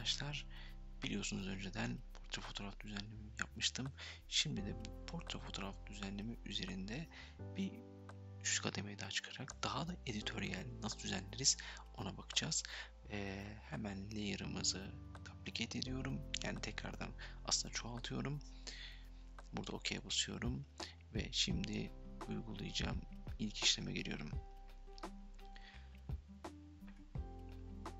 arkadaşlar. Biliyorsunuz önceden portre fotoğraf düzenlemi yapmıştım. Şimdi de portre fotoğraf düzenlemi üzerinde bir üst kademeyi daha çıkarak daha da editoryal nasıl düzenleriz ona bakacağız. Ee, hemen layer'ımızı duplicate ediyorum. Yani tekrardan aslında çoğaltıyorum. Burada OK basıyorum ve şimdi uygulayacağım ilk işleme geliyorum.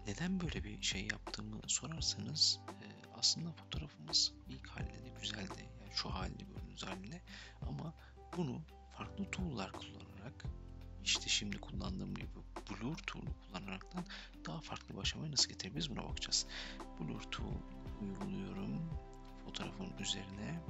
Neden böyle bir şey yaptığımı sorarsanız e, aslında fotoğrafımız ilk halinde de güzeldi. Yani şu halde gördüğünüz halinde ama bunu farklı tool'lar kullanarak işte şimdi kullandığım gibi Blur tool'u kullanaraktan daha farklı bir aşamaya nasıl getirebiliriz buna bakacağız. Blur tool uyguluyorum fotoğrafın üzerine.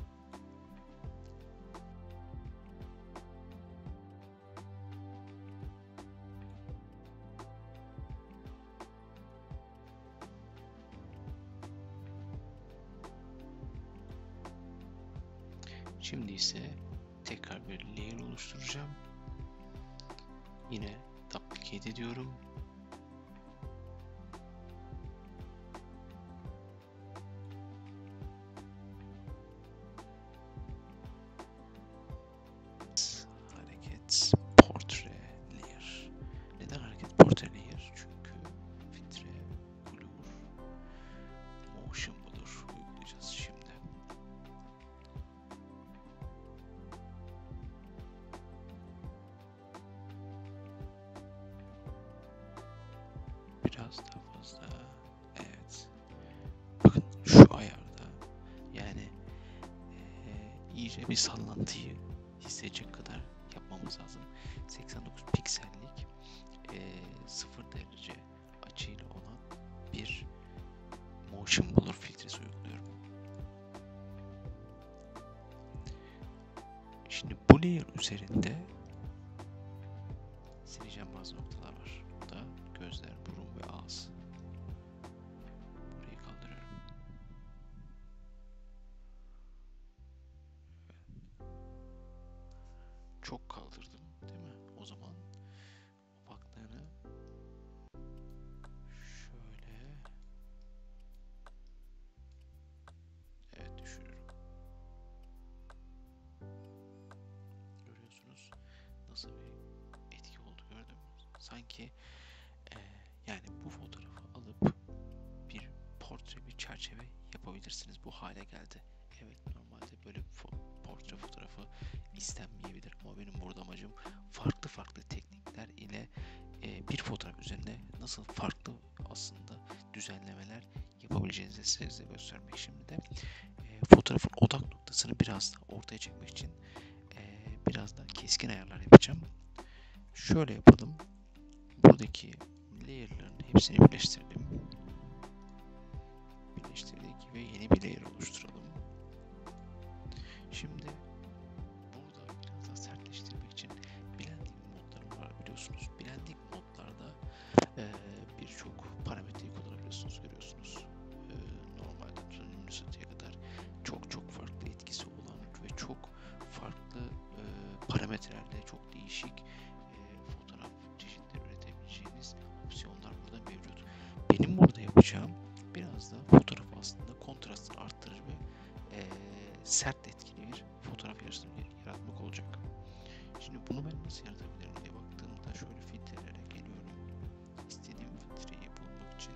Şimdi ise tekrar bir layer oluşturacağım. Yine duplicate ediyorum. Bir sallantıyı hissedecek kadar yapmamız lazım. 89 piksellik eee 0 derece açıyla olan bir motion blur filtresi uyguluyorum. Şimdi bu layer üzerinde sileceğim bazı noktalar var. Bu da gözler, burun ve ağız. Sanki eee, yani bu fotoğrafı alıp bir portre, bir çerçeve yapabilirsiniz. Bu hale geldi. Evet normalde böyle fo- portre fotoğrafı istenmeyebilir ama benim burada amacım farklı farklı teknikler ile eee, bir fotoğraf üzerinde nasıl farklı aslında düzenlemeler yapabileceğinizi size göstermek. Şimdi de eee, fotoğrafın odak noktasını biraz da ortaya çekmek için eee, biraz da keskin ayarlar yapacağım. Şöyle yapalım. Buradaki layer'ların hepsini birleştirelim. Birleştirdik ve yeni bir layer oluşturalım. Şimdi burada biraz daha sertleştirmek için blending modlarım var biliyorsunuz. Blending modlarda eee, birçok parametreyi kullanabiliyorsunuz görüyorsunuz. Eee, normalden luminosite'ye kadar çok çok farklı etkisi olan ve çok farklı eee, parametrelerle çok değişik nasıl yaratabilirim diye baktığımda şöyle filtrelere geliyorum. İstediğim filtreyi bulmak için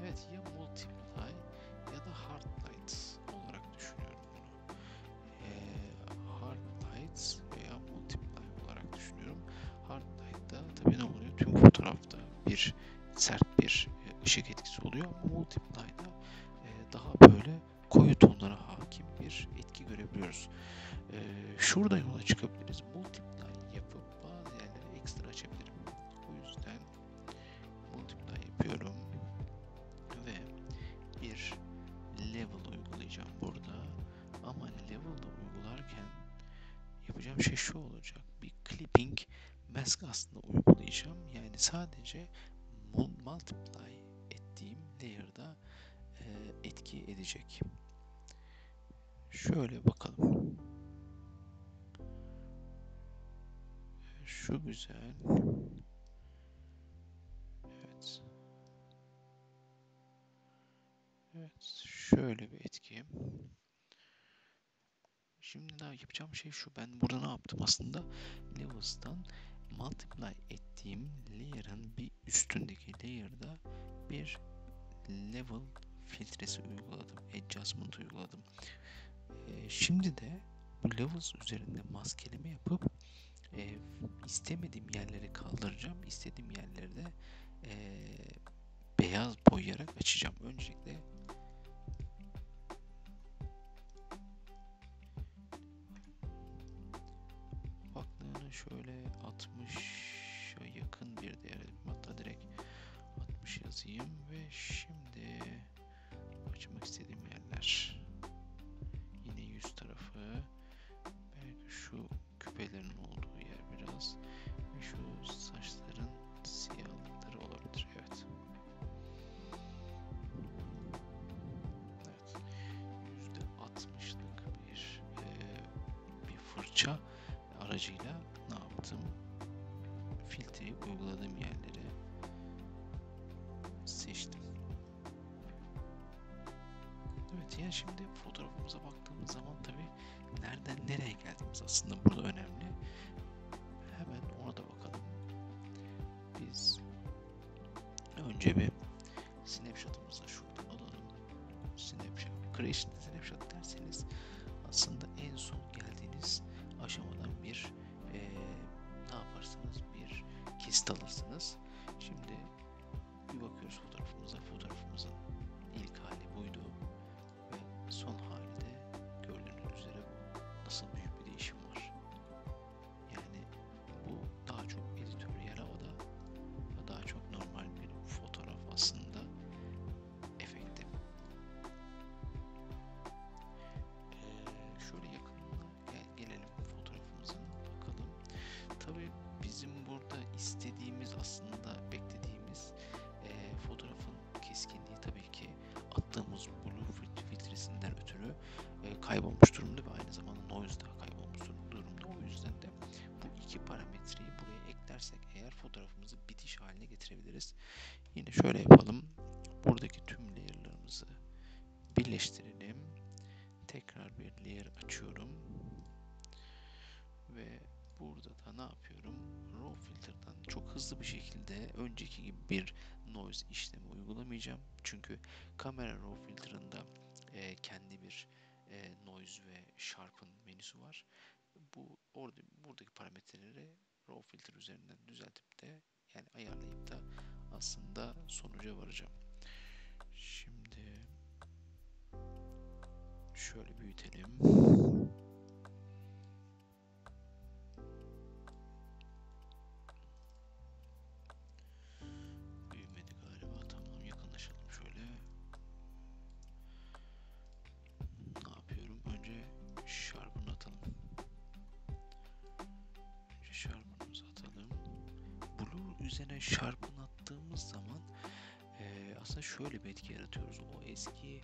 Evet ya multiply ya da hard lights olarak düşünüyorum bunu. Ee, hard lights veya multiply olarak düşünüyorum. Hard light'ta tabii ne oluyor? Tüm fotoğrafta bir sert bir e, ışık etkisi oluyor ama multiply'da e, daha böyle koyu tonlara hakim bir etki görebiliyoruz. Ee, şuradan yola çıkabiliriz. Multiply yapıp bazı yerleri ekstra açabilirim. O yüzden multiply yapıyorum ve bir level uygulayacağım burada. Ama level'da uygularken yapacağım şey şu olacak. Bir clipping mask aslında uygulayacağım. Yani sadece mul- multiply ettiğim layer'da e, etki edecek. Şöyle bakalım. şu güzel. Evet. Evet. Şöyle bir etki. Şimdi daha yapacağım şey şu. Ben burada ne yaptım aslında? Levels'tan multiply ettiğim layer'ın bir üstündeki layer'da bir level filtresi uyguladım. Adjustment uyguladım. Ee, şimdi de bu levels üzerinde maskeleme yapıp e, istemediğim yerleri kaldıracağım. İstediğim yerleri de e, beyaz boyayarak açacağım. Öncelikle şöyle 60'a yakın bir değer hatta direkt 60 yazayım ve şimdi açmak istediğim yerler. Yine yüz tarafı. Belki şu küpelerin olduğu yer biraz ve şu saçların siyahlıkları olabilir. Evet. Evet. Yüzde altmışlık bir e, bir fırça aracıyla ne yaptım? Filtreyi uyguladığım yerleri seçtim Evet yani şimdi fotoğrafımıza baktığımız zaman tabii nereden nereye geldiğimiz aslında burada önemli. Hemen ona da bakalım. Biz önce bir snapshot'ımızı şuradan alalım. Snapshot, creation snapshot derseniz aslında en son geldiğiniz aşamadan bir eee, ne yaparsınız bir kesit alırsınız. Şimdi bakıyoruz fotoğrafımıza. Fotoğrafımızın kaybolmuş durumda ve aynı zamanda noise da kaybolmuş dur- durumda. O yüzden de bu iki parametreyi buraya eklersek eğer fotoğrafımızı bitiş haline getirebiliriz. Yine şöyle yapalım. Buradaki tüm layer'larımızı birleştirelim. Tekrar bir layer açıyorum. Ve burada da ne yapıyorum? Raw filter'dan çok hızlı bir şekilde önceki gibi bir noise işlemi uygulamayacağım. Çünkü kamera raw filter'ında e, kendi bir e, noise ve sharpen menüsü var. Bu orada buradaki parametreleri raw filter üzerinden düzeltip de yani ayarlayıp da aslında sonuca varacağım. Şimdi şöyle büyütelim. Üzerine sharp'ını attığımız zaman eee, aslında şöyle bir etki yaratıyoruz. O eski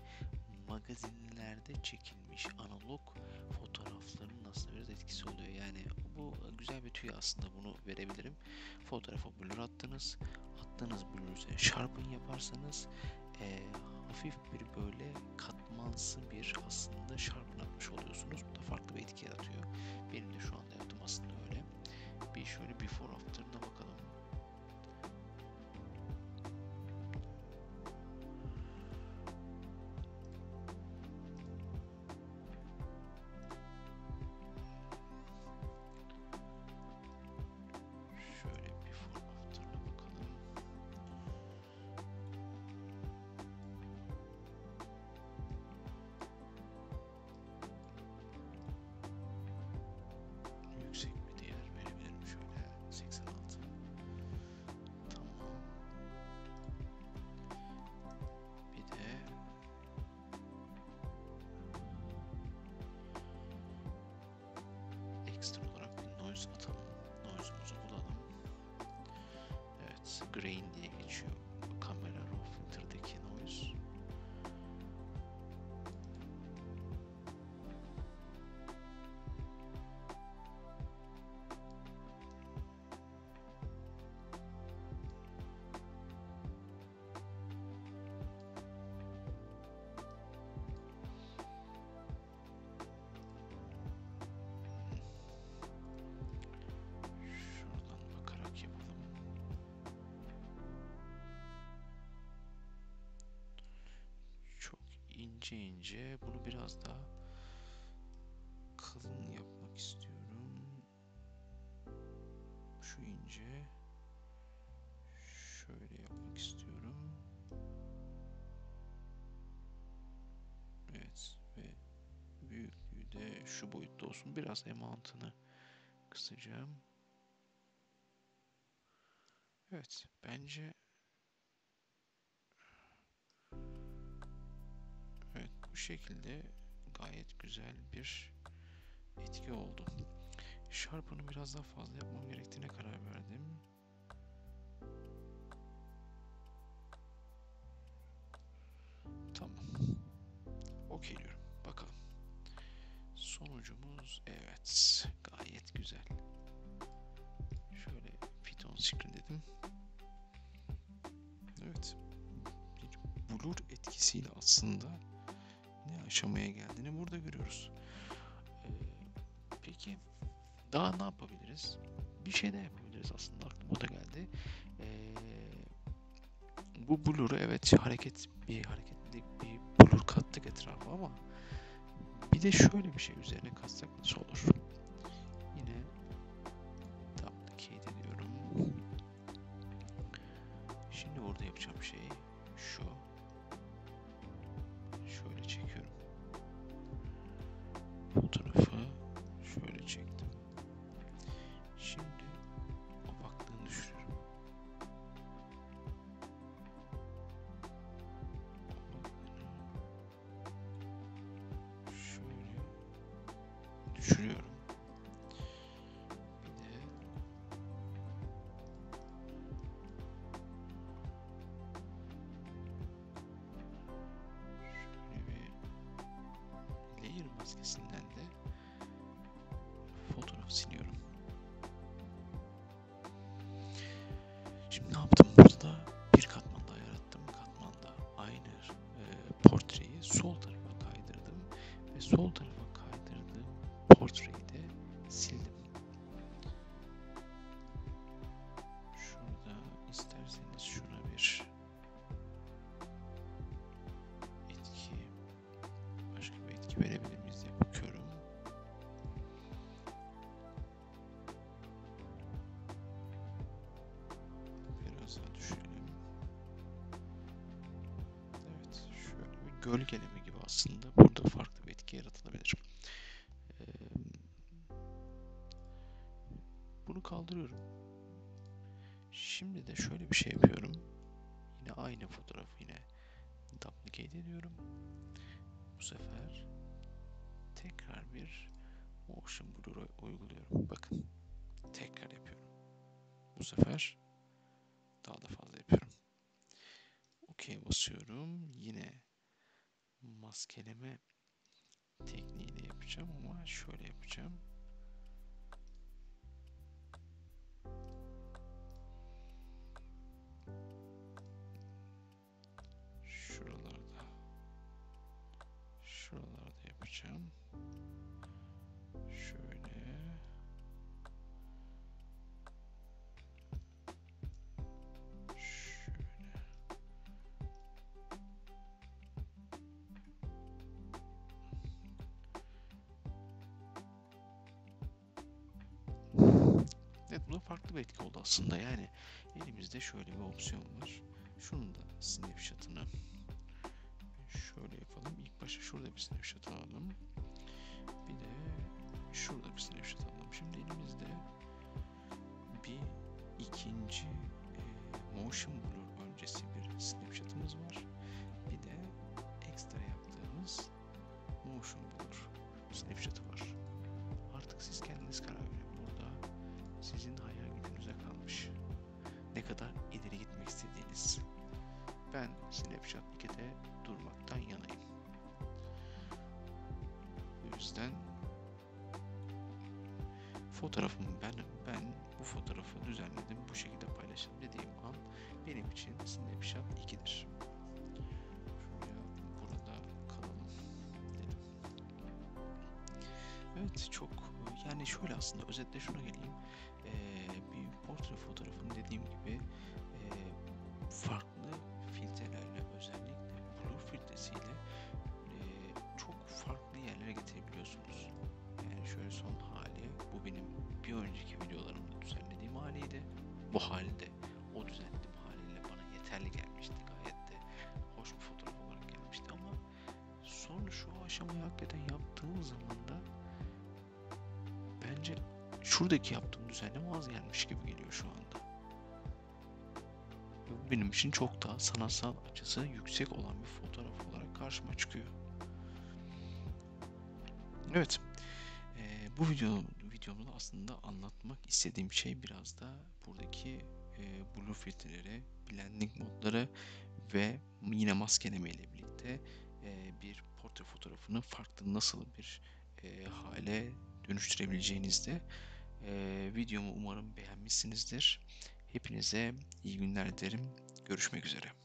magazinlerde çekilmiş analog fotoğrafların aslında biraz etkisi oluyor. Yani bu güzel bir tüy aslında bunu verebilirim. Fotoğrafa blur attınız. Attığınız blur üzerine sharpen yaparsanız eee, hafif bir böyle katmansı bir aslında sharpen atmış oluyorsunuz. Bu da farklı bir etki yaratıyor. Benim de şu anda yaptığım aslında öyle. Bir şöyle before after'ına bakalım. Noise atalım. Noise'umuzu bulalım. Evet, grain diye geçiyor. İnce ince bunu biraz daha kalın yapmak istiyorum. Şu ince şöyle yapmak istiyorum. Evet ve büyüklüğü de şu boyutta olsun. Biraz amount'ını kısacağım. Evet, bence bu şekilde gayet güzel bir etki oldu. Sharpen'ı biraz daha fazla yapmam gerektiğine karar verdim. Tamam. Okey diyorum. Bakalım. Sonucumuz evet. Gayet güzel. Şöyle fit on screen dedim. Evet. Bir blur etkisiyle aslında ne aşamaya geldiğini burada görüyoruz. Ee, peki daha ne yapabiliriz? Bir şey de yapabiliriz aslında aklıma da geldi. Ee, bu blur'u evet hareket bir hareketlilik bir blur kattık etrafa ama bir de şöyle bir şey üzerine katsak nasıl olur? Layer maskesinden gölgeleme gibi aslında burada farklı bir etki yaratılabilir. Ee, bunu kaldırıyorum. Şimdi de şöyle bir şey yapıyorum. Yine aynı fotoğrafı yine duplicate ediyorum. Bu sefer tekrar bir motion blur uyguluyorum. Bakın. Tekrar yapıyorum. Bu sefer daha da fazla yapıyorum. OK basıyorum. Yine maskeleme tekniğiyle yapacağım ama şöyle yapacağım. Şuralarda şuralarda yapacağım. Farklı bir etki oldu aslında yani elimizde şöyle bir opsiyon var. Şunun da snapshot'ını şöyle yapalım. İlk başta şurada bir snapshot alalım. Bir de şurada bir snapshot alalım. Şimdi elimizde bir ikinci e, motion blur öncesi bir snapshot'ımız var. Bir de ekstra yaptığımız motion blur snapshot'ı var. Artık siz kendiniz karar verin. Sizin hayal gücünüze kalmış. Ne kadar ileri gitmek istediğiniz. Ben Snapchat 2'de durmaktan yanayım. O yüzden fotoğrafımı ben ben bu fotoğrafı düzenledim bu şekilde paylaşalım dediğim an benim için Snapchat 2'dir. Şuraya burada kalalım dedim. Evet çok yani şöyle aslında özetle şuna geleyim. Portre fotoğrafını dediğim gibi e, farklı filtrelerle özellikle blur filtresiyle e, getirebiliyorsunuz. Yani şöyle son hali. Bu benim bir önceki videolarımda düzenlediğim haliydi. Bu halde o düzenlediğim haliyle bana yeterli gelmişti. Gayet de hoş bir fotoğraf olarak gelmişti ama sonra şu aşamayı hakikaten yaptığım zaman da bence şuradaki yaptığım düzenleme az gelmiş gibi geliyor şu anda. Bu benim için çok daha sanatsal açısı yüksek olan bir fotoğraf olarak karşıma çıkıyor. Evet, eee, bu video videomda aslında anlatmak istediğim şey biraz da buradaki eee blue filtreleri, blending modları ve yine maskeleme ile birlikte eee, bir portre fotoğrafını farklı nasıl bir eee, hale dönüştürebileceğinizde eee videomu umarım beğenmişsinizdir. Hepinize iyi günler dilerim. Görüşmek üzere.